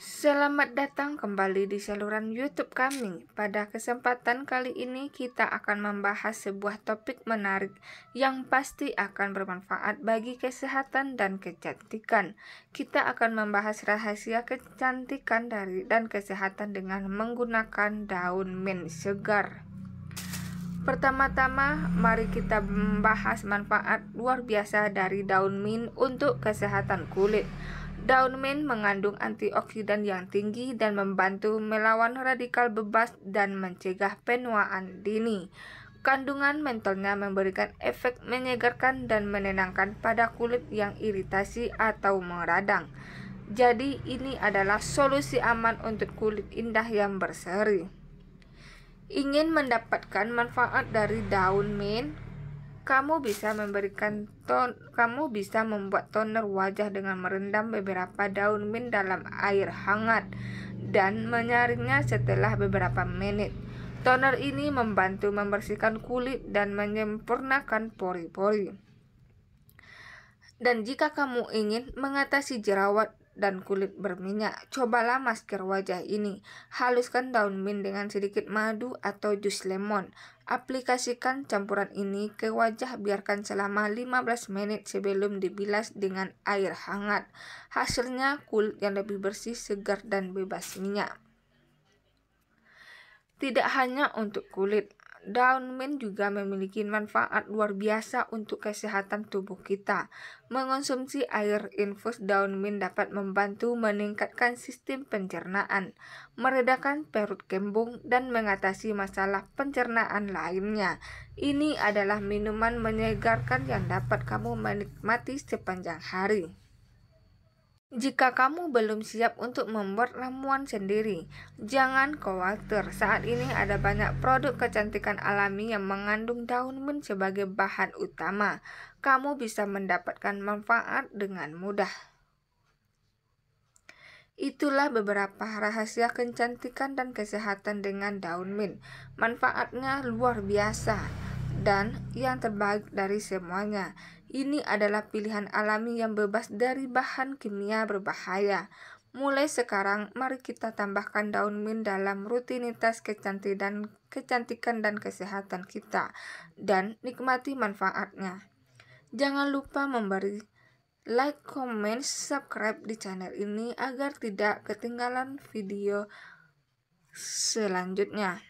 Selamat datang kembali di saluran YouTube kami. Pada kesempatan kali ini, kita akan membahas sebuah topik menarik yang pasti akan bermanfaat bagi kesehatan dan kecantikan. Kita akan membahas rahasia kecantikan dari dan kesehatan dengan menggunakan daun mint segar. Pertama-tama, mari kita membahas manfaat luar biasa dari daun mint untuk kesehatan kulit. Daun mint mengandung antioksidan yang tinggi dan membantu melawan radikal bebas dan mencegah penuaan dini. Kandungan mentolnya memberikan efek menyegarkan dan menenangkan pada kulit yang iritasi atau meradang. Jadi ini adalah solusi aman untuk kulit indah yang berseri. Ingin mendapatkan manfaat dari daun mint? Kamu bisa memberikan ton, kamu bisa membuat toner wajah dengan merendam beberapa daun mint dalam air hangat dan menyaringnya setelah beberapa menit. Toner ini membantu membersihkan kulit dan menyempurnakan pori-pori. Dan jika kamu ingin mengatasi jerawat dan kulit berminyak, cobalah masker wajah ini. Haluskan daun mint dengan sedikit madu atau jus lemon. Aplikasikan campuran ini ke wajah biarkan selama 15 menit sebelum dibilas dengan air hangat. Hasilnya kulit yang lebih bersih, segar, dan bebas minyak. Tidak hanya untuk kulit, Daun mint juga memiliki manfaat luar biasa untuk kesehatan tubuh kita. Mengonsumsi air infus daun mint dapat membantu meningkatkan sistem pencernaan, meredakan perut kembung, dan mengatasi masalah pencernaan lainnya. Ini adalah minuman menyegarkan yang dapat kamu menikmati sepanjang hari. Jika kamu belum siap untuk membuat ramuan sendiri, jangan khawatir. Saat ini ada banyak produk kecantikan alami yang mengandung daun mint sebagai bahan utama. Kamu bisa mendapatkan manfaat dengan mudah. Itulah beberapa rahasia kecantikan dan kesehatan dengan daun mint. Manfaatnya luar biasa dan yang terbaik dari semuanya ini adalah pilihan alami yang bebas dari bahan kimia berbahaya. Mulai sekarang, mari kita tambahkan daun mint dalam rutinitas kecantikan, kecantikan dan kesehatan kita, dan nikmati manfaatnya. Jangan lupa memberi like, comment, subscribe di channel ini agar tidak ketinggalan video selanjutnya.